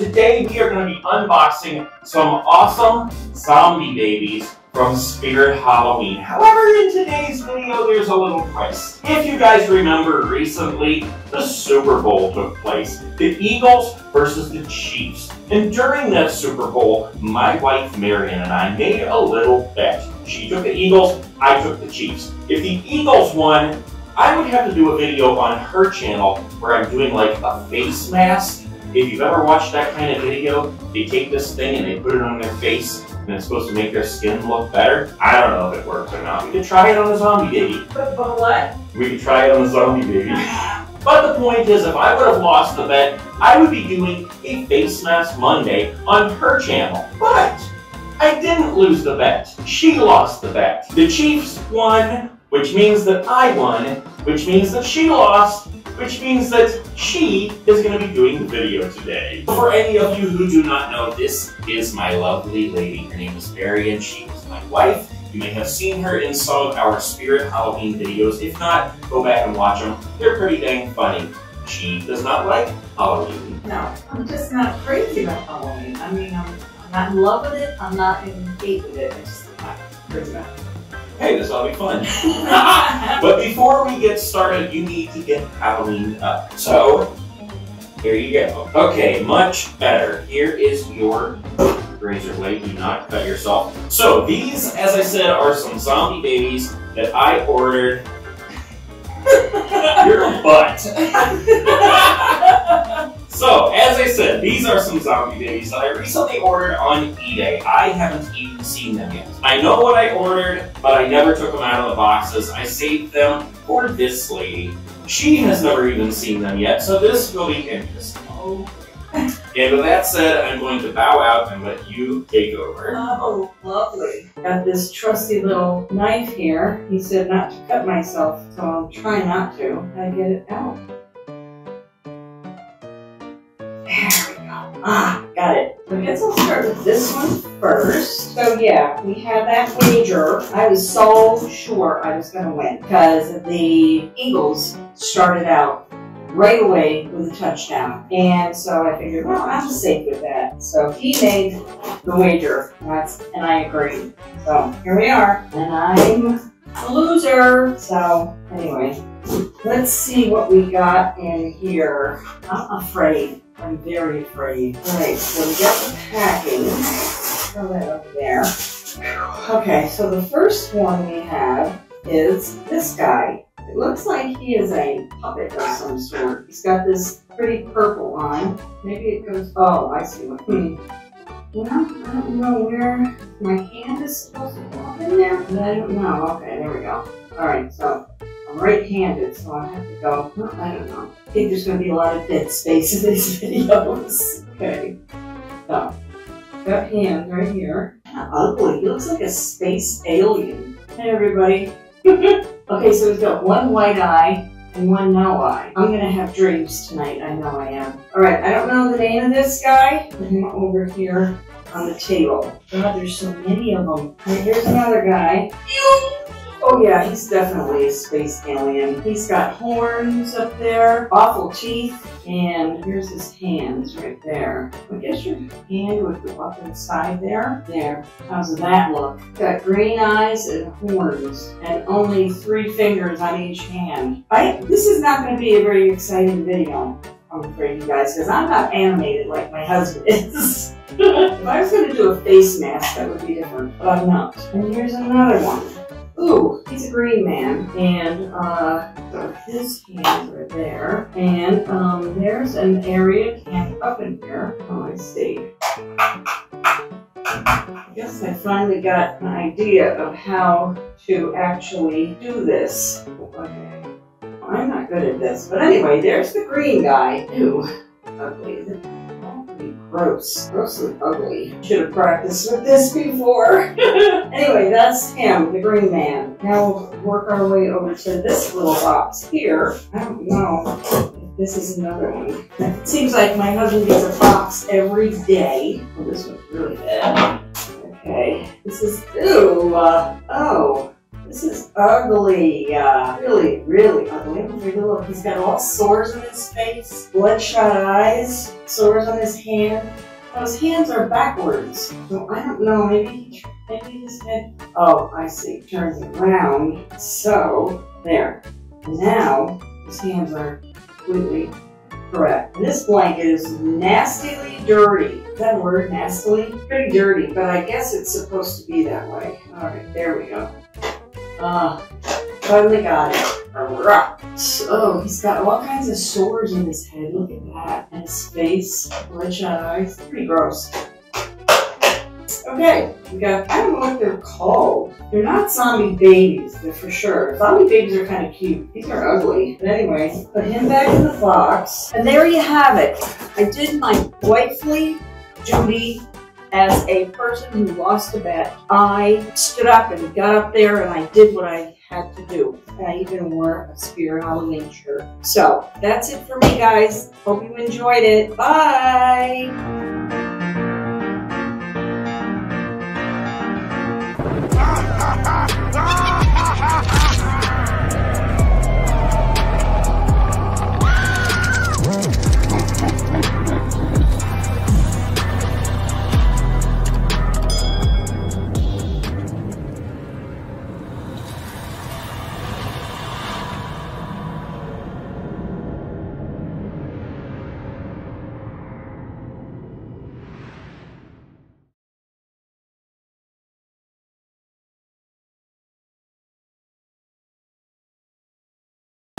Today we are going to be unboxing some awesome zombie babies from Spirit Halloween. However, in today's video, there's a little twist. If you guys remember recently, the Super Bowl took place. The Eagles versus the Chiefs. And during that Super Bowl, my wife Marion and I made a little bet. She took the Eagles, I took the Chiefs. If the Eagles won, I would have to do a video on her channel where I'm doing like a face mask. If you've ever watched that kind of video, they take this thing and they put it on their face and it's supposed to make their skin look better. I don't know if it works or not. We could try it on a zombie baby. But, but what? We could try it on a zombie baby. But the point is, if I would have lost the bet, I would be doing a Face Mask Monday on her channel. But I didn't lose the bet. She lost the bet. The Chiefs won, which means that I won, which means that she lost, which means that she is going to be doing the video today. For any of you who do not know, this is my lovely lady. Her name is Mary, and she is my wife. You may have seen her in some of our Spirit Halloween videos. If not, go back and watch them. They're pretty dang funny. She does not like Halloween. No, I'm just not crazy about Halloween. I mean, I'm, I'm not in love with it. I'm not in hate with it. I just am not crazy about it. Hey, this to be fun. but before we get started, you need to get Halloween up. So, here you go. Okay, much better. Here is your razor blade. Do not cut yourself. So, these, as I said, are some zombie babies that I ordered. your butt. As I said, these are some zombie babies that I recently ordered on eBay. I haven't even seen them yet. I know what I ordered, but I never took them out of the boxes. I saved them for this lady. She has never even seen them yet, so this will be interesting. oh, And with that said, I'm going to bow out and let you take over. oh, lovely. Got this trusty little knife here. He said not to cut myself, so I'll try not to. I get it out. Ah, got it. I guess I'll start with this one first. So yeah, we had that wager. I was so sure I was gonna win because the Eagles started out right away with a touchdown. And so I figured, well, I'm safe with that. So he made the wager. And I agreed. So here we are. And I'm a loser. So anyway, let's see what we got in here. I'm afraid. I'm very afraid. All right, so we got the packing. Throw that up there. Okay, so the first one we have is this guy. It looks like he is a puppet of some sort. He's got this pretty purple on. Maybe it goes, oh, I see what, hmm. Well, I don't know where my hand is supposed to go in there. but I don't know. Okay, there we go. All right, so right-handed, so I have to go, I don't know. I think there's going to be a lot of dead space in these videos. Okay, so, got hands right here. Kind of ugly. He looks like a space alien. Hey, everybody. okay, so he's got one white eye and one no eye. I'm gonna have dreams tonight. I know I am. All right, I don't know the name of this guy. Over here on the table. God, there's so many of them. Here's another guy. Oh yeah, he's definitely a space alien. He's got horns up there, awful teeth, and here's his hands right there. I guess your hand would go up inside there. There. How's that look? Got green eyes and horns, and only three fingers on each hand. I. This is not going to be a very exciting video. I'm afraid, you guys, because I'm not animated like my husband is. if I was going to do a face mask, that would be different, but I'm not. And here's another one. Ooh, he's a green man, and uh, his hands are there, and um, there's an area camp up in here. Oh, I see. I guess I finally got an idea of how to actually do this. Okay, I'm not good at this, but anyway, there's the green guy. Ew, ugly. Ugly, Gross, grossly ugly. Should have practiced with this before. anyway, that's him, the green man. Now we'll work our way over to this little box here. I don't know if this is another one. It seems like my husband gets a box every day. Oh, this one's really bad. Okay, this is, ooh, uh, oh, This is ugly. Uh, really, really ugly. Look. He's got all sores on his face, bloodshot eyes, sores on his hand. Those hands are backwards. So I don't know. Maybe, maybe his head. Oh, I see. Turns around. So there. Now his hands are completely correct. This blanket is nastily dirty. Is that word? Nastily? Pretty dirty, but I guess it's supposed to be that way. All right, there we go. Ah, finally got it. So he's got all kinds of sores in his head. Look at that. And his face, bloodshot eyes. Pretty gross. Okay, we got, I don't know what they're called. They're not zombie babies, they're for sure. Zombie babies are kind of cute. These are ugly. But anyway, put him back in the box. And there you have it. I did my wifely duty as a person who lost a bet. I stood up and got up there and I did what I had to do. And I even wore a Spirit Halloween shirt. So that's it for me, guys. Hope you enjoyed it. Bye.